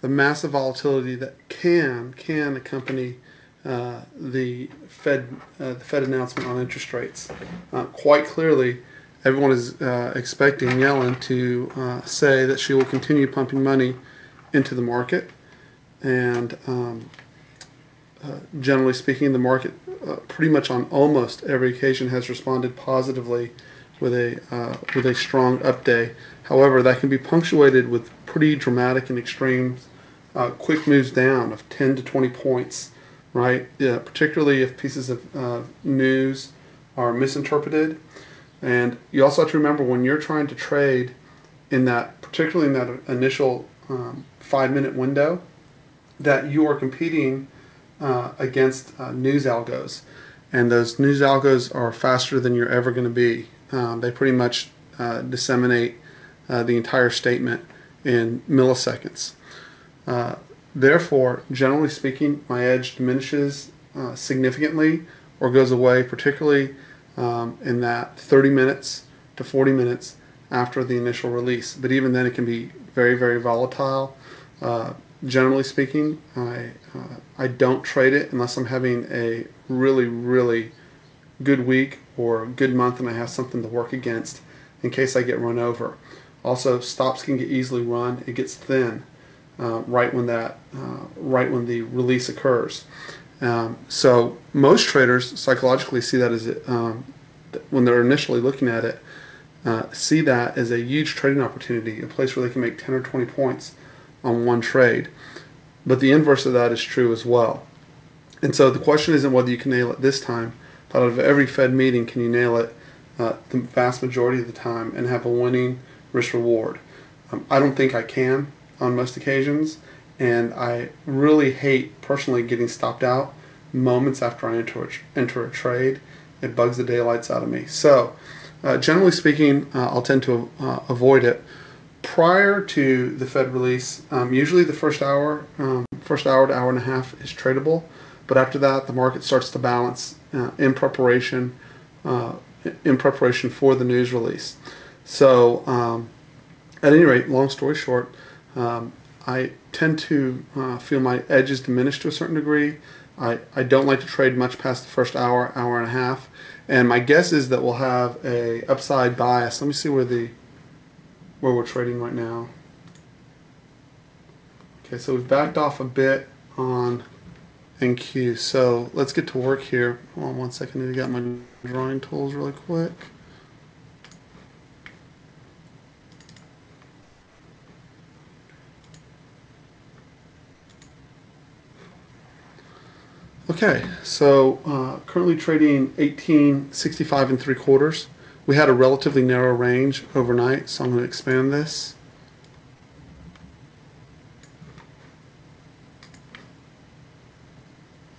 the massive volatility that can can accompany uh, the Fed uh, the Fed announcement on interest rates. Uh, quite clearly, everyone is uh, expecting Yellen to uh, say that she will continue pumping money into the market, and um, uh, generally speaking, the market pretty much on almost every occasion has responded positively with a with a strong up day. However, that can be punctuated with pretty dramatic and extreme quick moves down of 10 to 20 points right? Yeah, particularly if pieces of uh, news are misinterpreted. And you also have to remember when you're trying to trade in that, particularly in that initial um, five minute window, that you are competing uh, against uh, news algos. And those news algos are faster than you're ever going to be. Um, they pretty much uh, disseminate uh, the entire statement in milliseconds. Uh, Therefore, generally speaking, my edge diminishes uh, significantly or goes away, particularly um, in that 30 minutes to 40 minutes after the initial release. But even then, it can be very, very volatile. Uh, generally speaking, I uh, I don't trade it unless I'm having a really, really good week or good month, and I have something to work against in case I get run over. Also, stops can get easily run. It gets thin uh, right when that uh, right when the release occurs. Um, so most traders psychologically see that as um, when they're initially looking at it, uh, see that as a huge trading opportunity, a place where they can make 10 or 20 points on one trade. But the inverse of that is true as well. And so the question isn't whether you can nail it this time, out of every Fed meeting, can you nail it uh, the vast majority of the time and have a winning risk reward? Um, I don't think I can on most occasions, and I really hate personally getting stopped out moments after I enter a, enter a trade. It bugs the daylights out of me. So, uh, generally speaking, uh, I'll tend to uh, avoid it. Prior to the Fed release, um, usually the first hour, um, first hour to hour and a half is tradable, but after that, the market starts to balance uh, in preparation, uh, in preparation for the news release. So, um, at any rate, long story short, um, I tend to uh, feel my edges diminished to a certain degree. I, I don't like to trade much past the first hour, hour and a half. And my guess is that we'll have a upside bias. Let me see where the where we're trading right now. Okay, so we've backed off a bit on NQ. So let's get to work here. Hold on one second. I need to get my drawing tools really quick. Okay, so uh, currently trading 1865 and three quarters. We had a relatively narrow range overnight, so I'm going to expand this.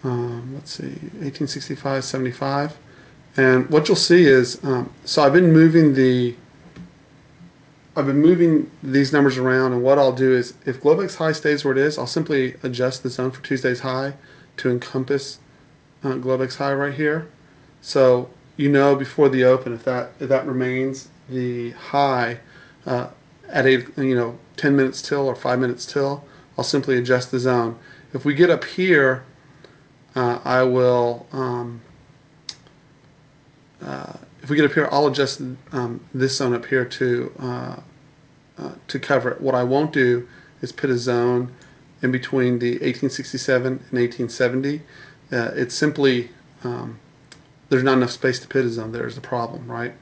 Um, let's see, 1865, 75. And what you'll see is, um, so I've been moving the, I've been moving these numbers around, and what I'll do is, if Globex high stays where it is, I'll simply adjust the zone for Tuesday's high to encompass uh, Globex high right here. So you know before the open if that if that remains the high uh, at a you know 10 minutes till or 5 minutes till, I'll simply adjust the zone. If we get up here, uh, I will. Um, uh, if we get up here, I'll adjust um, this zone up here to uh, uh, to cover it. What I won't do is put a zone in between the 1867 and 1870. Uh, it's simply um, there's not enough space to put a zone. There's the problem, right?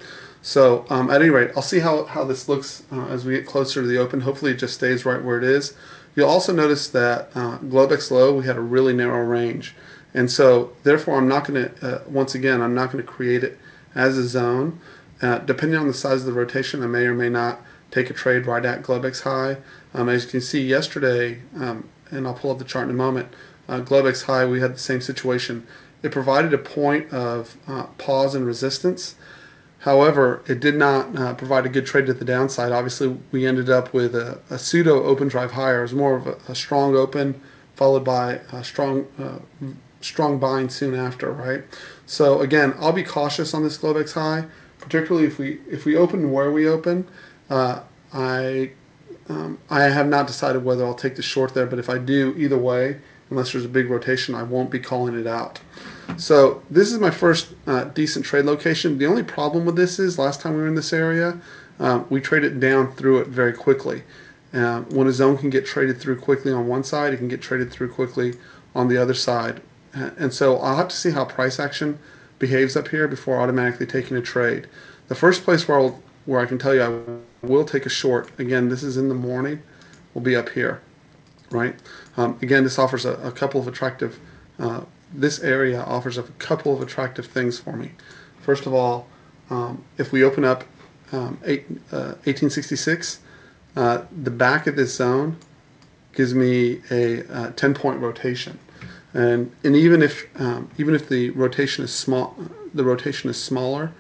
So um, at any rate, I'll see how, how this looks uh, as we get closer to the open. Hopefully it just stays right where it is. You'll also notice that uh, Globex low, we had a really narrow range. And so therefore I'm not going to, uh, once again, I'm not going to create it as a zone. Uh, depending on the size of the rotation, I may or may not take a trade right at Globex high. Um, as you can see yesterday, um, and I'll pull up the chart in a moment, uh, Globex high, we had the same situation. It provided a point of uh, pause and resistance. However, it did not uh, provide a good trade to the downside. Obviously, we ended up with a, a pseudo open drive higher. It was more of a, a strong open followed by a strong uh, strong buying soon after, right? So again, I'll be cautious on this Globex high, particularly if we if we open where we open. Uh, I um, I have not decided whether I'll take the short there, but if I do, either way, unless there's a big rotation, I won't be calling it out. So this is my first uh, decent trade location. The only problem with this is last time we were in this area, um, we traded down through it very quickly. Uh, when a zone can get traded through quickly on one side, it can get traded through quickly on the other side. And so I'll have to see how price action behaves up here before automatically taking a trade. The first place where, I'll, where I can tell you I will take a short, again, this is in the morning, will be up here, right? Um, again, this offers a, a couple of attractive, uh, this area offers a couple of attractive things for me. First of all, um, if we open up um, eight, uh, 1866, uh, the back of this zone gives me a 10 point rotation. And, and even if um, even if the rotation is small, the rotation is smaller.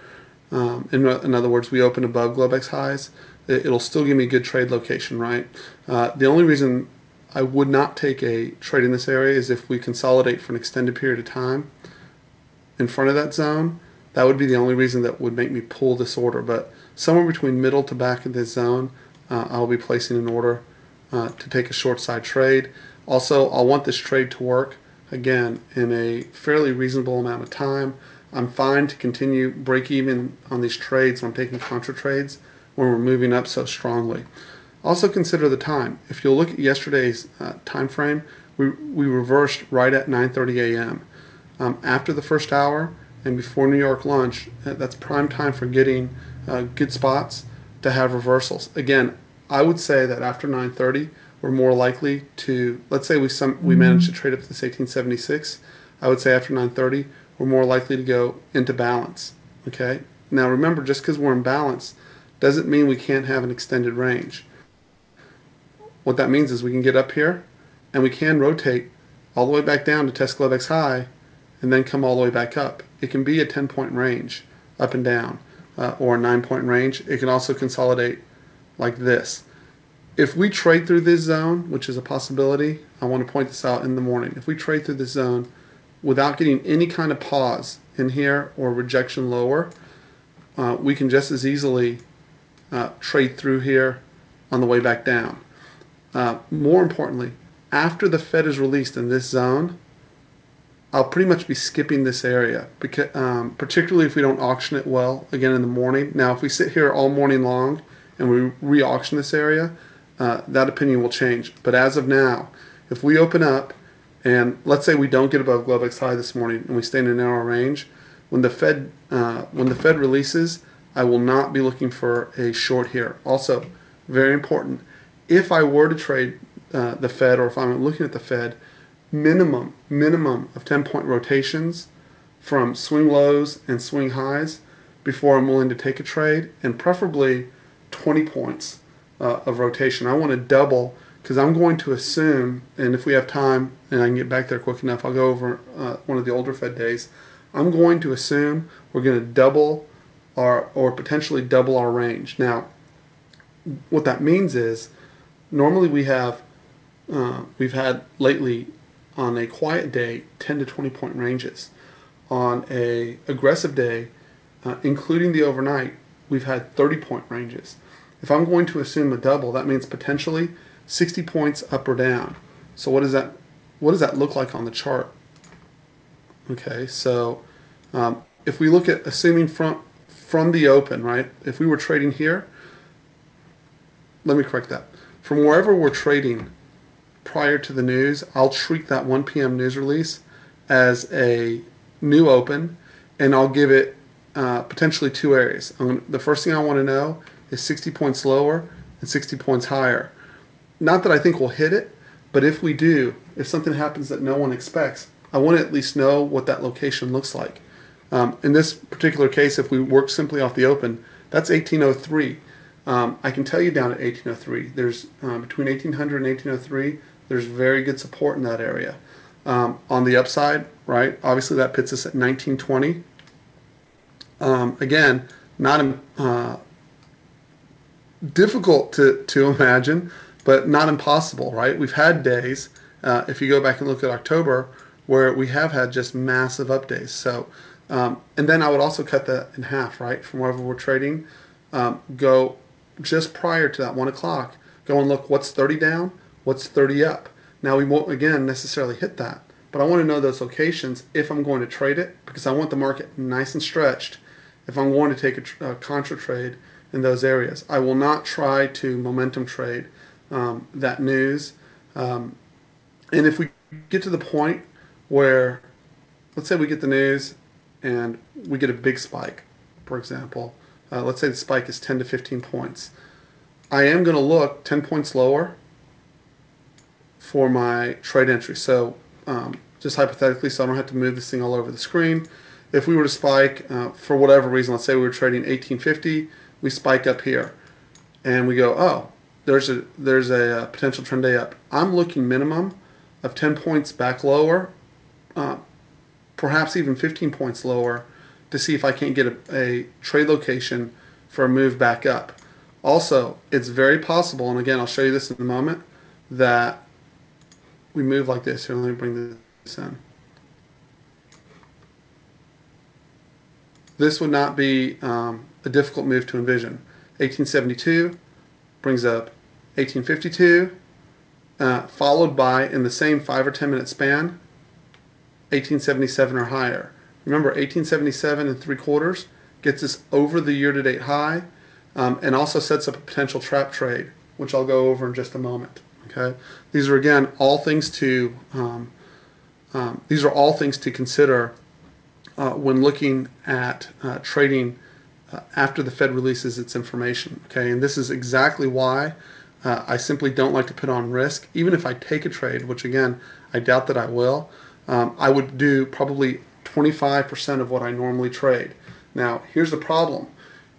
Um, in, in other words, we open above Globex highs, it, will still give me a good trade location, right? Uh, the only reason I would not take a trade in this area is if we consolidate for an extended period of time in front of that zone. That would be the only reason that would make me pull this order. But somewhere between middle to back of this zone, uh, I'll be placing an order uh, to take a short side trade. Also, I'll want this trade to work again in a fairly reasonable amount of time. I'm fine to continue break even on these trades when I'm taking contra trades when we're moving up so strongly. Also consider the time. If you'll look at yesterday's uh, time frame, we, we reversed right at 9:30 a.m. Um, after the first hour and before New York lunch, uh, that's prime time for getting uh, good spots to have reversals. Again, I would say that after 9:30 we're more likely to let's say we some we managed to trade up to this 1876 i would say after 930 we're more likely to go into balance okay? Now remember just because we're in balance doesn't mean we can't have an extended range. What that means is we can get up here and we can rotate all the way back down to test Globex high and then come all the way back up. It can be a 10 point range up and down uh, or a 9 point range. It can also consolidate like this if we trade through this zone, which is a possibility, I want to point this out in the morning. If we trade through this zone without getting any kind of pause in here or rejection lower, uh, we can just as easily uh, trade through here on the way back down. Uh, more importantly, after the Fed is released in this zone, I'll pretty much be skipping this area, because, um, particularly if we don't auction it well again in the morning. Now, if we sit here all morning long and we re-auction this area, uh, that opinion will change. But as of now, if we open up and let's say we don't get above Globex high this morning and we stay in a narrow range, when the Fed uh, when the Fed releases, I will not be looking for a short here. Also, very important, if I were to trade uh, the Fed or if I'm looking at the Fed, minimum minimum of 10 point rotations from swing lows and swing highs before I'm willing to take a trade, and preferably 20 points uh, of rotation. I want to double because I'm going to assume, and if we have time and I can get back there quick enough, I'll go over uh, one of the older Fed days. I'm going to assume we're going to double our, or potentially double our range. Now, what that means is normally we have, uh, we've had lately on a quiet day 10 to 20 point ranges. On a aggressive day, uh, including the overnight, we've had 30 point ranges. If I'm going to assume a double, that means potentially 60 points up or down. So what does that what does that look like on the chart? Okay, so um, if we look at assuming from from the open, right? If we were trading here, let me correct that. From wherever we're trading prior to the news, I'll treat that 1 p.m. news release as a new open, and I'll give it uh, potentially two areas. Gonna, the first thing I want to know is 60 points lower and 60 points higher. Not that I think we'll hit it, but if we do, if something happens that no one expects, I want to at least know what that location looks like. Um, in this particular case, if we work simply off the open, that's 1803. Um, I can tell you down at 1803, there's um, between 1800 and 1803, there's very good support in that area. Um, on the upside, right, obviously that puts us at 1920. Um, again, not uh, difficult to, to imagine, but not impossible, right? We've had days, uh, if you go back and look at October, where we have had just massive up days. So, um, and then I would also cut that in half, right? From wherever we're trading, um, go just prior to that one o'clock, go and look what's 30 down, what's 30 up. Now we won't again necessarily hit that, but I want to know those locations if I'm going to trade it because I want the market nice and stretched. If I'm going to take a, a contra trade in those areas, I will not try to momentum trade um, that news. Um, and if we get to the point where, let's say we get the news and we get a big spike, for example, uh, let's say the spike is 10 to 15 points. I am going to look 10 points lower for my trade entry. So um, just hypothetically, so I don't have to move this thing all over the screen. If we were to spike uh, for whatever reason, let's say we were trading 1850, we spike up here, and we go, oh, there's a there's a, uh, potential trend day up. I'm looking minimum of 10 points back lower, uh, perhaps even 15 points lower, to see if I can't get a, a trade location for a move back up. Also, it's very possible, and again, I'll show you this in a moment, that we move like this. Here, let me bring this in. This would not be um, a difficult move to envision. 1872 brings up 1852, uh, followed by, in the same 5 or 10 minute span, 1877 or higher. Remember, 1877 and three quarters gets us over the year to date high um, and also sets up a potential trap trade, which I'll go over in just a moment. Okay, these are again all things to um, um, these are all things to consider uh, when looking at uh, trading uh, after the Fed releases its information. Okay, and this is exactly why uh, I simply don't like to put on risk, even if I take a trade, which again I doubt that I will. Um, I would do probably 25% of what I normally trade. Now, here's the problem: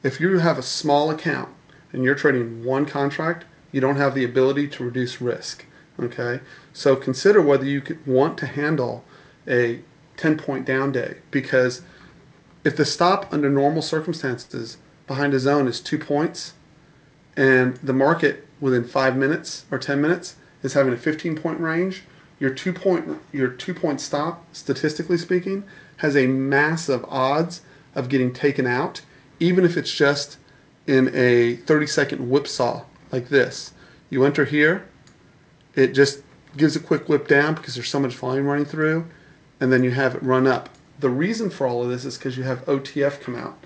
if you have a small account and you're trading one contract, you don't have the ability to reduce risk. Okay, so consider whether you want to handle a 10 point down day because if the stop under normal circumstances behind a zone is two points and the market within five minutes or 10 minutes is having a 15 point range, your two point your two point stop, statistically speaking, has a massive odds of getting taken out, even if it's just in a 30 second whipsaw like this. You enter here, it just gives a quick whip down because there's so much volume running through, and then you have it run up. The reason for all of this is because you have OTF come out.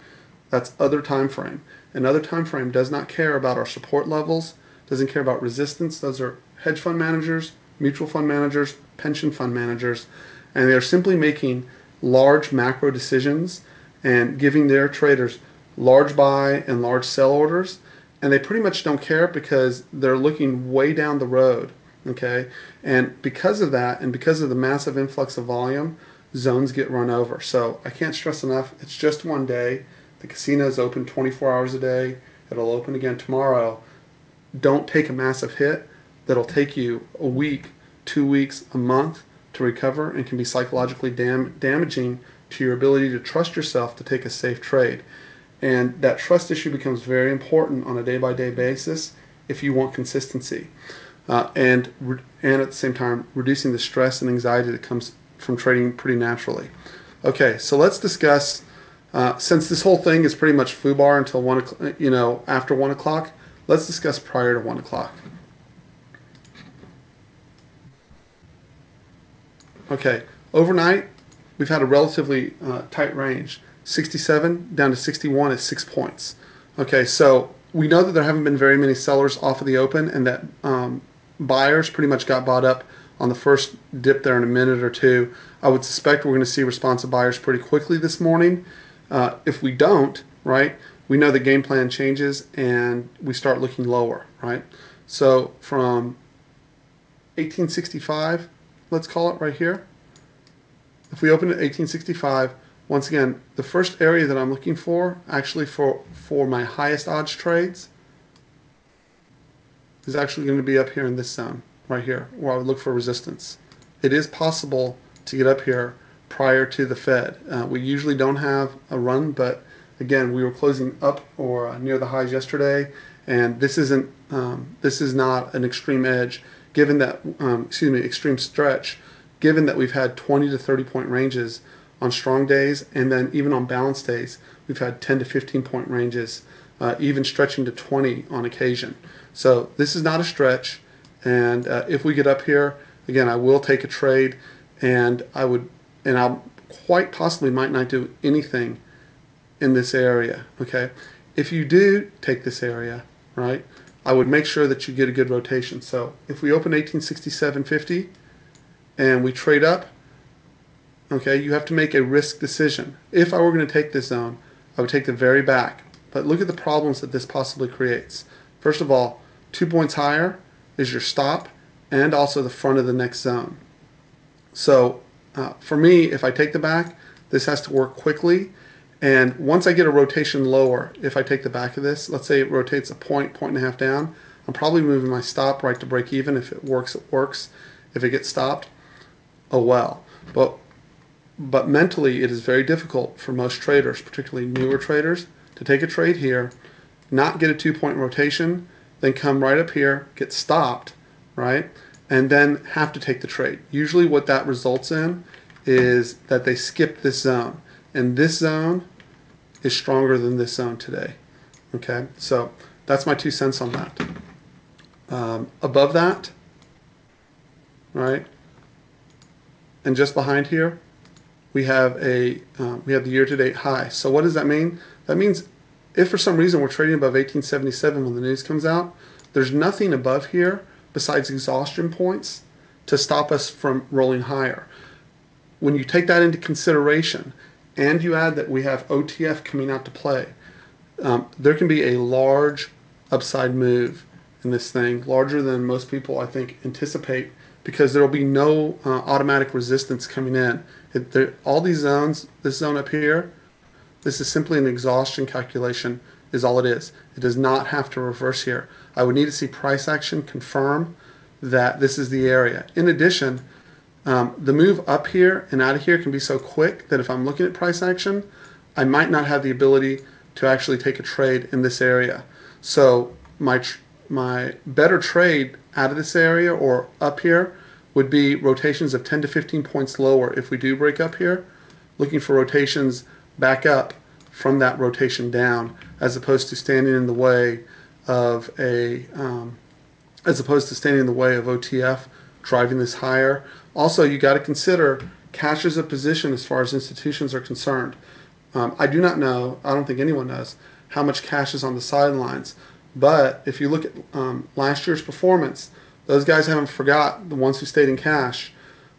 That's other time frame. Another time frame does not care about our support levels, doesn't care about resistance. Those are hedge fund managers, mutual fund managers, pension fund managers, and they're simply making large macro decisions and giving their traders large buy and large sell orders and they pretty much don't care because they're looking way down the road okay and because of that and because of the massive influx of volume zones get run over. So i can't stress enough it's just one day. The casino is open 24 hours a day. It'll open again tomorrow. Don't take a massive hit. That'll take you a week two weeks a month to recover and can be psychologically dam- damaging to your ability to trust yourself to take a safe trade. And that trust issue becomes very important on a day by day basis if you want consistency. Uh, and, and at the same time, reducing the stress and anxiety that comes from trading pretty naturally. Okay, so let's discuss. Uh, since this whole thing is pretty much FUBAR until one, you know, after one o'clock, let's discuss prior to one o'clock. Okay, overnight, we've had a relatively uh, tight range. 67 down to 61 is six points. Okay, so we know that there haven't been very many sellers off of the open and that um, buyers pretty much got bought up on the first dip there in a minute or two. I would suspect we're going to see responsive buyers pretty quickly this morning. Uh, if we don't, right, we know the game plan changes and we start looking lower, right? So from 1865, let's call it right here. If we open at 1865, once again, the first area that I'm looking for, actually for, for my highest odds trades, is actually going to be up here in this zone, right here, where I would look for resistance. It is possible to get up here prior to the Fed. Uh, we usually don't have a run, but again, we were closing up or uh, near the highs yesterday, and this isn't um, this is not an extreme edge, given that um, excuse me, extreme stretch, given that we've had 20 to 30 point ranges on strong days, and then even on balanced days, we've had 10 to 15 point ranges uh, even stretching to 20 on occasion. So this is not a stretch. And uh, if we get up here, again, I will take a trade and I would, and I'll quite possibly might not do anything in this area. Okay. If you do take this area, right, I would make sure that you get a good rotation. So if we open 1867.50 and we trade up, okay, you have to make a risk decision. If I were going to take this zone, I would take the very back. But look at the problems that this possibly creates. First of all, two points higher is your stop and also the front of the next zone. So uh, for me, if I take the back, this has to work quickly. And once I get a rotation lower, if I take the back of this, let's say it rotates a point, point and a half down, I'm probably moving my stop right to break even. If it works, it works. If it gets stopped, oh well. But but mentally, it is very difficult for most traders, particularly newer traders, to take a trade here, not get a two point rotation, then come right up here, get stopped, right? And then have to take the trade. Usually, what that results in is that they skip this zone. And this zone is stronger than this zone today. Okay, so that's my two cents on that. Um, above that, right, and just behind here, we have a uh, we have the year-to-date high. So what does that mean? That means if for some reason we're trading above 1877 when the news comes out, there's nothing above here besides exhaustion points to stop us from rolling higher. When you take that into consideration, and you add that we have OTF coming out to play, um, there can be a large upside move in this thing, larger than most people I think anticipate, because there will be no uh, automatic resistance coming in. It, all these zones, this zone up here, this is simply an exhaustion calculation, is all it is. It does not have to reverse here. I would need to see price action confirm that this is the area. In addition, um, the move up here and out of here can be so quick that if I'm looking at price action, I might not have the ability to actually take a trade in this area. So my my better trade out of this area or up here would be rotations of 10 to 15 points lower if we do break up here, looking for rotations back up from that rotation down as opposed to standing in the way of a um, as opposed to standing in the way of OTF driving this higher. Also, you got to consider cash as a position as far as institutions are concerned. Um, I do not know, I don't think anyone knows, how much cash is on the sidelines. But if you look at um, last year's performance, those guys haven't forgot the ones who stayed in cash.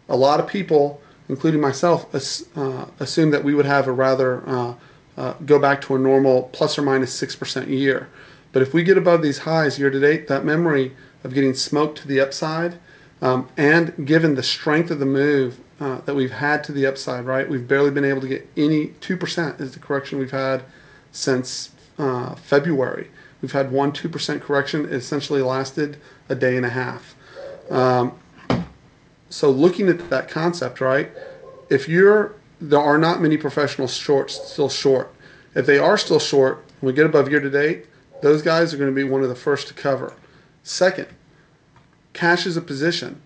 A lot of people, including myself, uh, assumed that we would have a rather uh, uh, go back to a normal plus or minus minus six percent year. But if we get above these highs year to date, that memory of getting smoked to the upside um, and given the strength of the move uh, that we've had to the upside, right? We've barely been able to get any 2% is the correction we've had since uh, February. We've had one 2% correction. It essentially lasted a day and a half. Um, so looking at that concept, right? If you're, there are not many professional shorts still short. If they are still short, we get above year to date, those guys are going to be one of the first to cover. Second, cash is a position.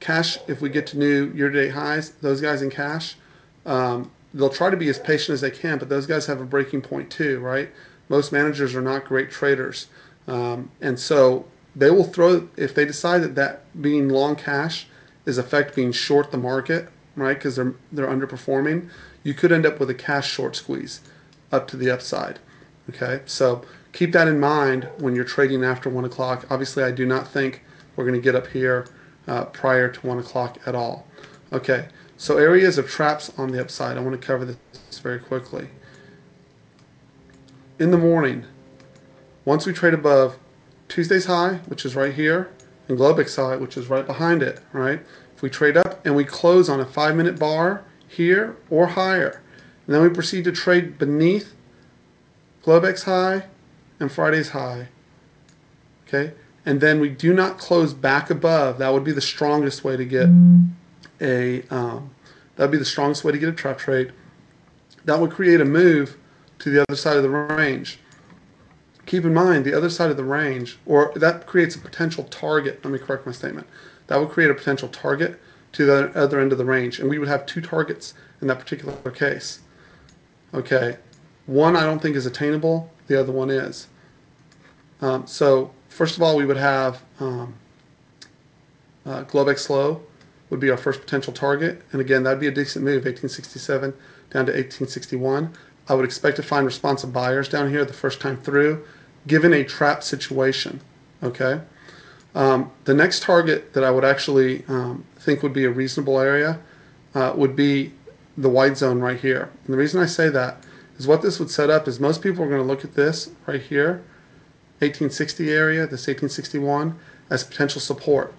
Cash, if we get to new year-to-date highs, those guys in cash, um, they'll try to be as patient as they can, but those guys have a breaking point too, right? Most managers are not great traders, um, and so they will throw if they decide that that being long cash is effect being short the market, right? Because they're they're underperforming. You could end up with a cash short squeeze up to the upside. Okay, so keep that in mind when you're trading after one o'clock. Obviously, I do not think we're going to get up here uh, prior to 1 o'clock at all. Okay, so areas of traps on the upside. I want to cover this very quickly. In the morning, once we trade above Tuesday's high, which is right here, and Globex high, which is right behind it, right? If we trade up and we close on a five minute bar here or higher, and then we proceed to trade beneath Globex high and Friday's high, okay? and then we do not close back above, that would be the strongest way to get a um, that would be the strongest way to get a trap trade. That would create a move to the other side of the range. Keep in mind the other side of the range, or that creates a potential target. Let me correct my statement. That would create a potential target to the other end of the range, and we would have two targets in that particular case. Okay, one I don't think is attainable. The other one is. Um, so first of all, we would have um, uh, Globex low would be our first potential target. And again, that'd be a decent move, 1867 down to 1861. I would expect to find responsive buyers down here the first time through, given a trap situation. Okay. Um, the next target that I would actually um, think would be a reasonable area uh, would be the white zone right here. And the reason I say that is what this would set up is most people are going to look at this right here, 1860 area, this 1861, as potential support.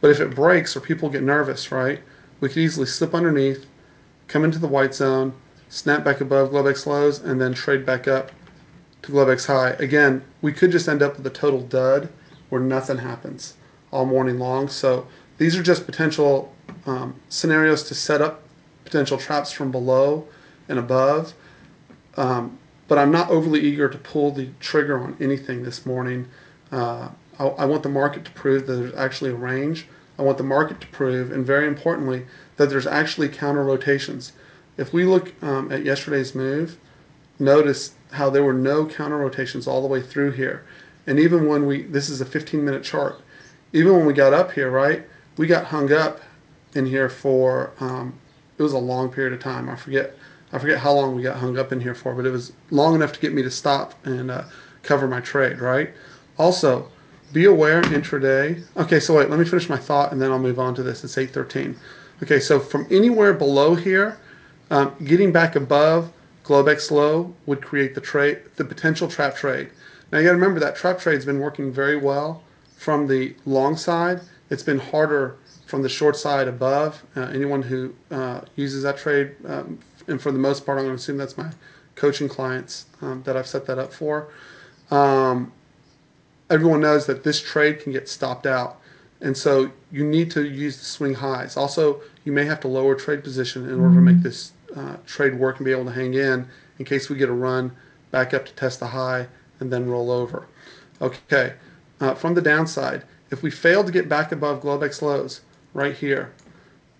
But if it breaks or people get nervous, right, we could easily slip underneath, come into the white zone, snap back above Globex lows, and then trade back up to Globex high. Again, we could just end up with a total dud where nothing happens all morning long. So these are just potential um, scenarios to set up potential traps from below and above. Um, but I'm not overly eager to pull the trigger on anything this morning. Uh, I, I, want the market to prove that there's actually a range. I want the market to prove, and very importantly, that there's actually counter rotations. If we look um, at yesterday's move, notice how there were no counter rotations all the way through here. And even when we, this is a 15 minute chart, even when we got up here, right, we got hung up in here for, um, it was a long period of time. I forget, I forget how long we got hung up in here for, but it was long enough to get me to stop and uh, cover my trade, right? Also, be aware intraday. Okay, so wait, let me finish my thought and then I'll move on to this. It's 813. Okay, so from anywhere below here, um, getting back above Globex low would create the trade, the potential trap trade. Now you got to remember that trap trade's been working very well from the long side. It's been harder from the short side above. Uh, anyone who uh, uses that trade, um, and for the most part, I'm going to assume that's my coaching clients um, that I've set that up for. Um, everyone knows that this trade can get stopped out. And so you need to use the swing highs. Also, you may have to lower trade position in order to make this uh, trade work and be able to hang in in case we get a run back up to test the high and then roll over. Okay, uh, from the downside, if we fail to get back above Globex lows right here,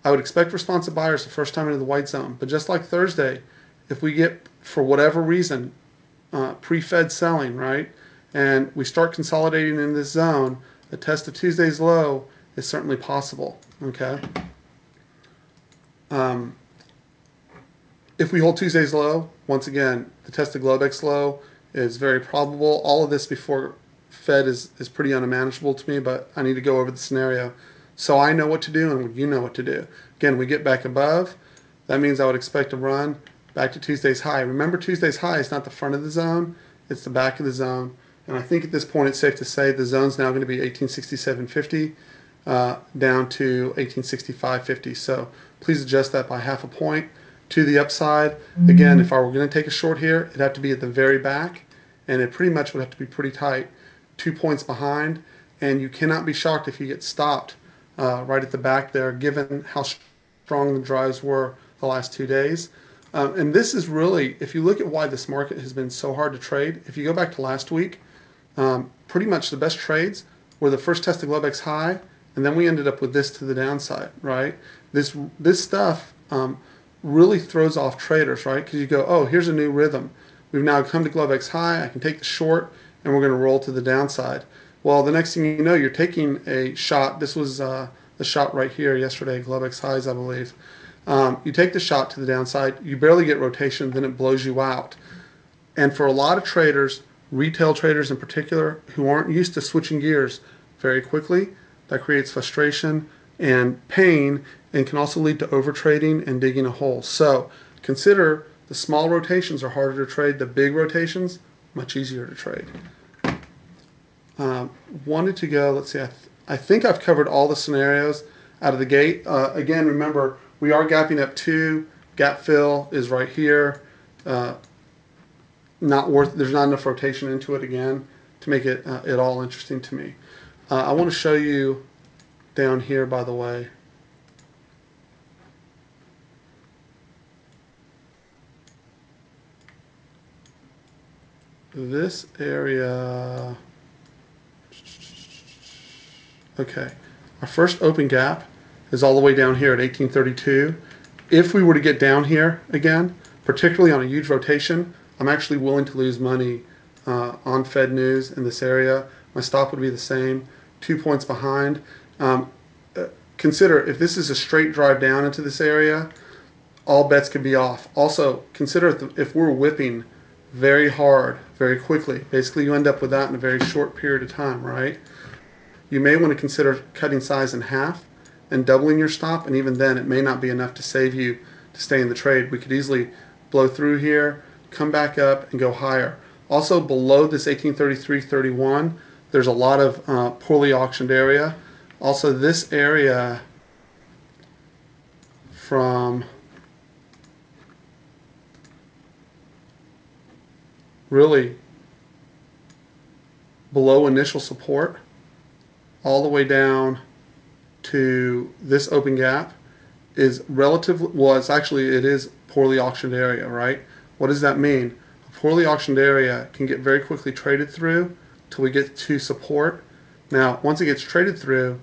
I would expect responsive buyers the first time into the white zone. But just like Thursday, if we get, for whatever reason, uh, pre-Fed selling, right, and we start consolidating in this zone, a test of Tuesday's low is certainly possible, okay? Um, if we hold Tuesday's low, once again, the test of Globex low is very probable. All of this before Fed is, is pretty unmanageable to me, but I need to go over the scenario so I know what to do and you know what to do. Again, we get back above. That means I would expect a run back to Tuesday's high. Remember, Tuesday's high is not the front of the zone, it's the back of the zone. And I think at this point it's safe to say the zone's now going to be 1867.50 uh, down to 1865.50. So please adjust that by half a point to the upside. Again, if I were going to take a short here, it'd have to be at the very back, and it pretty much would have to be pretty tight, two points behind. And you cannot be shocked if you get stopped uh, right at the back there, given how strong the drives were the last two days. Um, and this is really, if you look at why this market has been so hard to trade, if you go back to last week, um, pretty much the best trades were the first test of Globex high, and then we ended up with this to the downside, right? This this stuff um, really throws off traders, right? Because you go, oh, here's a new rhythm. We've now come to Globex high. I can take the short, and we're going to roll to the downside. Well, the next thing you know, you're taking a shot. This was uh, the shot right here yesterday, Globex highs, I believe. Um, you take the shot to the downside. You barely get rotation, then it blows you out. And for a lot of traders, retail traders in particular, who aren't used to switching gears very quickly, that creates frustration and pain and can also lead to overtrading and digging a hole. So consider the small rotations are harder to trade, the big rotations, much easier to trade. Um, wanted to go, let's see, I, th I, think I've covered all the scenarios out of the gate. Uh, again, remember, we are gapping up two. Gap fill is right here. Uh, not worth, there's not enough rotation into it again to make it uh, at all interesting to me. Uh, I want to show you down here, by the way. This area, okay, our first open gap is all the way down here at 1832. If we were to get down here again, particularly on a huge rotation, I'm actually willing to lose money uh, on Fed news in this area. My stop would be the same, two points behind. Um, uh, consider if this is a straight drive down into this area, all bets could be off. Also, consider if we're whipping very hard, very quickly. Basically, you end up with that in a very short period of time, right? You may want to consider cutting size in half and doubling your stop, and even then, it may not be enough to save you to stay in the trade. We could easily blow through here, come back up, and go higher. Also, below this 1833.31, there's a lot of uh, poorly auctioned area. Also, this area from really below initial support all the way down to this open gap is relatively well it's actually it is poorly auctioned area right? What does that mean? A poorly auctioned area can get very quickly traded through till we get to support. Now once it gets traded through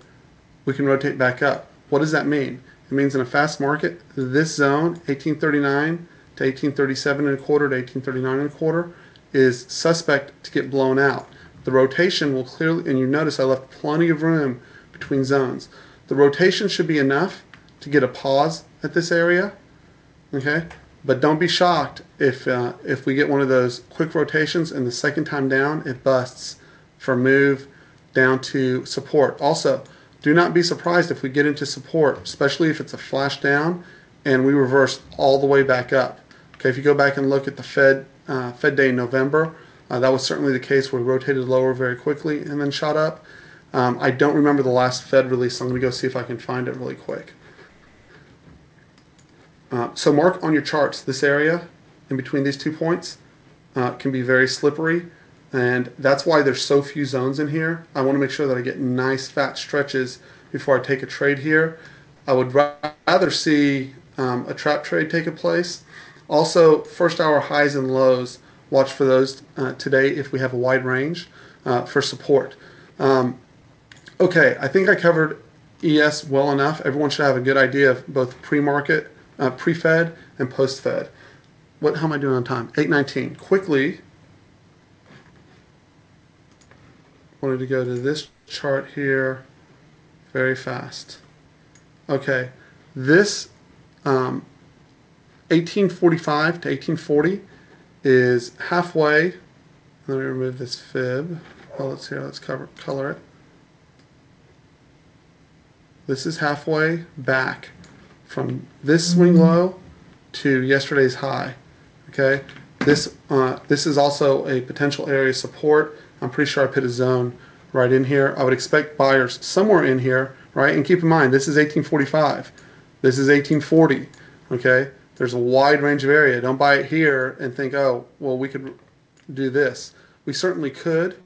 we can rotate back up what does that mean it means in a fast market this zone 1839 to 1837 and a quarter to 1839 and a quarter is suspect to get blown out the rotation will clearly and you notice I left plenty of room between zones the rotation should be enough to get a pause at this area, okay? But don't be shocked if, uh, if we get one of those quick rotations and the second time down it busts for move down to support. Also, do not be surprised if we get into support, especially if it's a flash down and we reverse all the way back up. Okay, if you go back and look at the Fed uh, Fed day in November, uh, that was certainly the case where we rotated lower very quickly and then shot up. Um, I don't remember the last Fed release, so I'm going to go see if I can find it really quick. Uh, so mark on your charts this area in between these two points uh, can be very slippery and that's why there's so few zones in here. I want to make sure that I get nice fat stretches before I take a trade here. I would rather see um, a trap trade take a place. Also, first hour highs and lows, watch for those uh, today if we have a wide range uh, for support. Um, Okay, I think I covered ES well enough. Everyone should have a good idea of both pre-market, uh, pre-Fed, and post-Fed. What? How am I doing on time? 8:19. Quickly, wanted to go to this chart here, very fast. Okay, this um, 1845 to 1840 is halfway. Let me remove this fib. Well, let's here. Let's cover color it. This is halfway back from this swing mm-hmm. low to yesterday's high. Okay, this uh, this is also a potential area of support. I'm pretty sure I put a zone right in here. I would expect buyers somewhere in here, right? And keep in mind, this is 1845. This is 1840. Okay, there's a wide range of area. Don't buy it here and think, oh, well, we could do this. We certainly could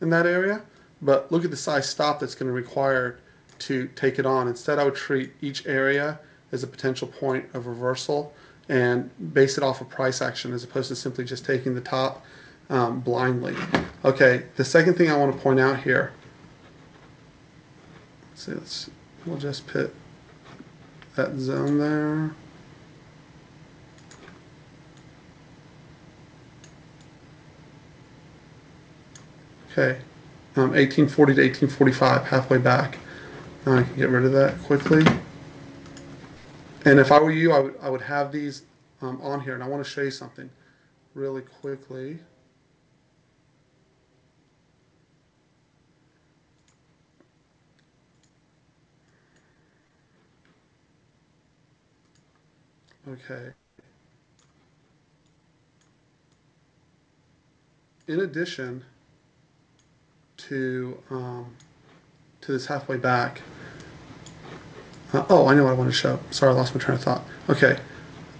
in that area, but look at the size stop that's going to require to take it on. Instead, I would treat each area as a potential point of reversal and base it off of price action as opposed to simply just taking the top um, blindly. Okay, the second thing I want to point out here. Let's see, let's, we'll just put that zone there. Okay, um, 1840 to 1845, halfway back. I can get rid of that quickly. And if I were you, I would, I would have these um, on here. And I want to show you something really quickly. Okay. In addition to um, to this halfway back, uh, oh, I know what I want to show. Sorry, I lost my train of thought. Okay,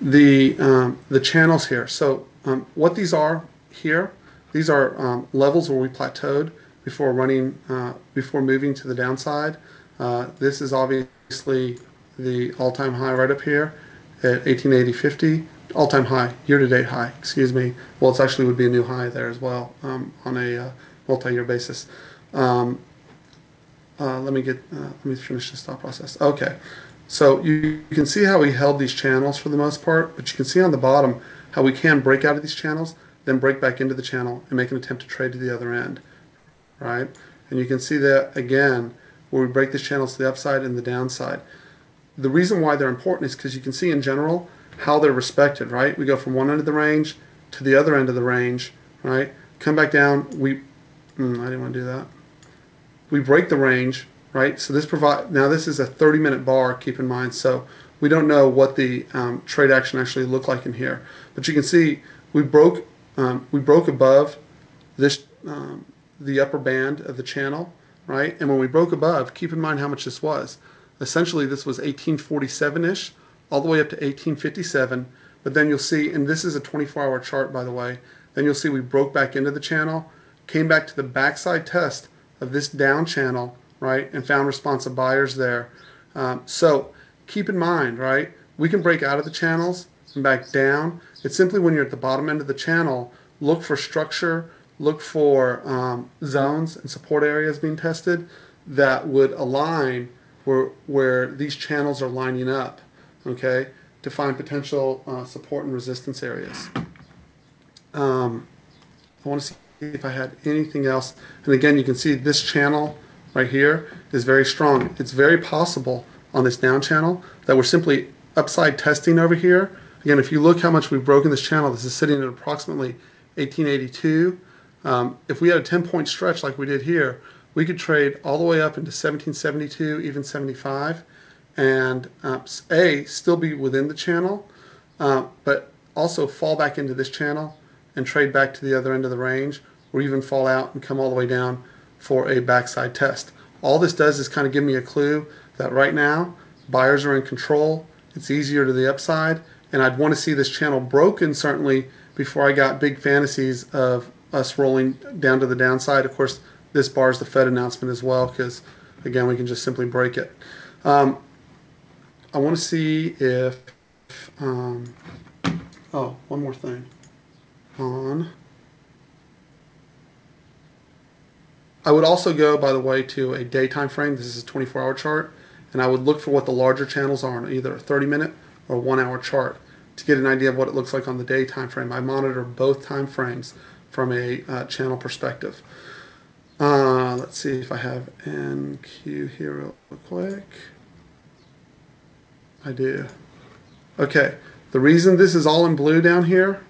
the um, the channels here. So um, what these are here, these are um, levels where we plateaued before running, uh, before moving to the downside. Uh, this is obviously the all-time high right up here at 1880.50, all-time high, year-to-date high, excuse me. Well, it's actually would be a new high there as well um, on a uh, multi-year basis. Um, uh, let me get, uh, let me finish this thought process. Okay, so you, you, can see how we held these channels for the most part, but you can see on the bottom how we can break out of these channels. then break back into the channel and make an attempt to trade to the other end, right? And you can see that again, where we break the channels to the upside and the downside. The reason why they're important is because you can see in general how they're respected, right? We go from one end of the range to the other end of the range, right? Come back down, we, mm, I didn't want to do that. We break the range, right? So this provide, now this is a 30 minute bar, keep in mind. So we don't know what the um, trade action actually looked like in here. But you can see we broke, um, we broke above this, um, the upper band of the channel, right? And when we broke above, keep in mind how much this was. Essentially, this was 1847-ish, all the way up to 1857. But then you'll see, and this is a 24-hour chart, by the way, then you'll see we broke back into the channel, came back to the backside test of this down channel, right, and found responsive buyers there. Um, so keep in mind, right, we can break out of the channels and back down. It's simply when you're at the bottom end of the channel, look for structure, look for um, zones and support areas being tested that would align where, where these channels are lining up, okay, to find potential uh, support and resistance areas. Um, I want to see if I had anything else. And again, you can see this channel right here is very strong. It's very possible on this down channel that we're simply upside testing over here. Again, if you look how much we've broken this channel, this is sitting at approximately 1882. Um, if we had a 10 point stretch like we did here, we could trade all the way up into 1772, even 75, and uh, A, still be within the channel, uh, but also fall back into this channel and trade back to the other end of the range, or even fall out and come all the way down for a backside test. All this does is kind of give me a clue that right now buyers are in control. It's easier to the upside, and I'd want to see this channel broken certainly before I got big fantasies of us rolling down to the downside. Of course, this bar is the Fed announcement as well because, again, we can just simply break it. Um, I want to see if, um, oh, one more thing. On. I would also go, by the way, to a day time frame. This is a 24 hour chart. And I would look for what the larger channels are on either a 30 minute or one hour chart to get an idea of what it looks like on the day time frame. I monitor both time frames from a uh, channel perspective. Uh, let's see if I have NQ here real quick. I do. Okay, the reason this is all in blue down here,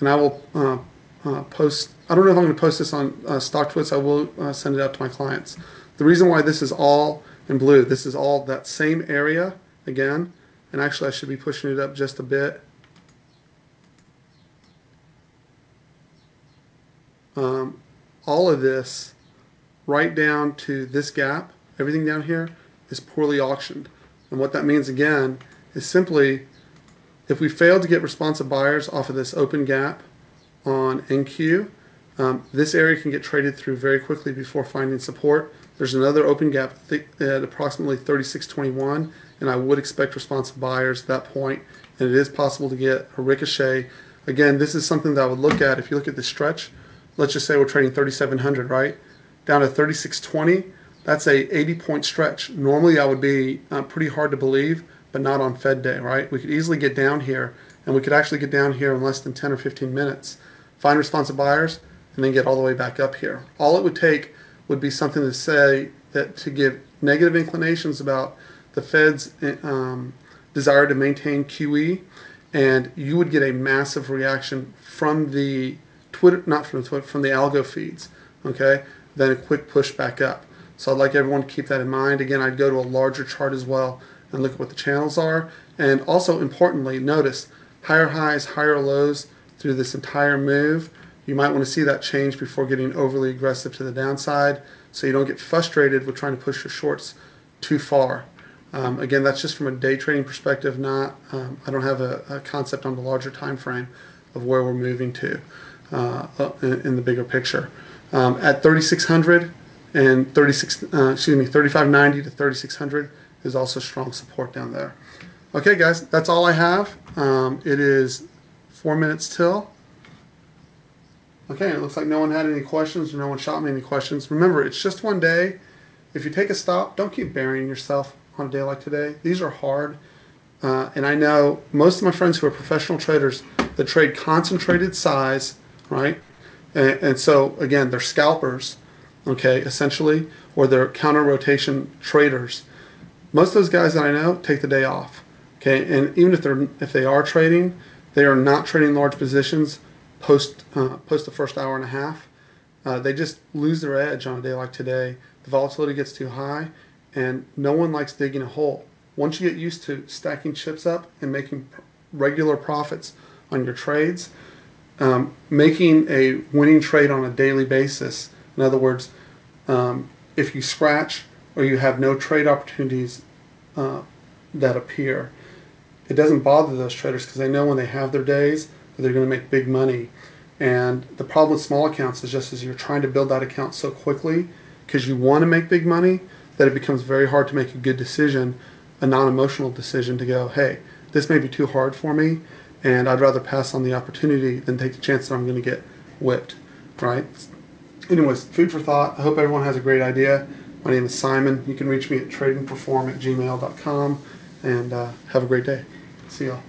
and I will uh, uh, post, I don't know if I'm going to post this on uh, StockTwits, I will uh, send it out to my clients. The reason why this is all in blue, this is all that same area again, and actually I should be pushing it up just a bit um, all of this right down to this gap, everything down here is poorly auctioned. And what that means again is simply if we fail to get responsive buyers off of this open gap on NQ, um, this area can get traded through very quickly before finding support. There's another open gap at approximately 36.21, and I would expect responsive buyers at that point, and it is possible to get a ricochet. Again, this is something that I would look at if you look at the stretch let's just say we're trading 3,700, right? Down to 3,620, that's a 80 point stretch. Normally, I would be uh, pretty hard to believe, but not on Fed day, right? We could easily get down here, and we could actually get down here in less than 10 or 15 minutes, find responsive buyers, and then get all the way back up here. All it would take would be something to say that to give negative inclinations about the Fed's um, desire to maintain QE, and you would get a massive reaction from the Twitter, not from Twitter, from the algo feeds, okay, then a quick push back up. So I'd like everyone to keep that in mind. Again, I'd go to a larger chart as well and look at what the channels are. And also importantly, notice higher highs, higher lows through this entire move. You might want to see that change before getting overly aggressive to the downside so you don't get frustrated with trying to push your shorts too far. Um, again, that's just from a day trading perspective, not, um, I don't have a, a concept on the larger time frame of where we're moving to in, in, the bigger picture. Um, at 3600 and 36, uh, excuse me, 3590 to 3600 is also strong support down there. Okay, guys, that's all I have. Um, it is four minutes till. Okay, it looks like no one had any questions or no one shot me any questions. Remember, it's just one day. If you take a stop, don't keep burying yourself on a day like today. These are hard. uh, and I know most of my friends who are professional traders that trade concentrated size, right? And, and so again, they're scalpers, okay, essentially, or they're counter rotation traders. Most of those guys that I know take the day off, okay, and even if they're if they are trading, they are not trading large positions post uh, post the first hour and a half. Uh, they just lose their edge on a day like today. The volatility gets too high, and no one likes digging a hole. Once you get used to stacking chips up and making regular profits on your trades, um, making a winning trade on a daily basis. In other words, um, if you scratch or you have no trade opportunities uh, that appear, it doesn't bother those traders because they know when they have their days that they're going to make big money. And the problem with small accounts is just as you're trying to build that account so quickly because you want to make big money that it becomes very hard to make a good decision a non-emotional decision to go, hey, this may be too hard for me, and I'd rather pass on the opportunity than take the chance that I'm going to get whipped, right? Anyways, food for thought. I hope everyone has a great idea. My name is Simon. You can reach me at tradingperform at gmail.com, and uh, have a great day. See y'all.